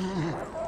Hmm.